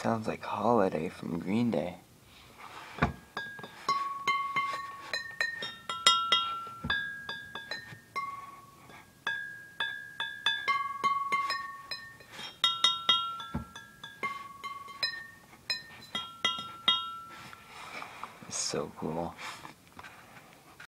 Sounds like Holiday from Green Day. It's so cool.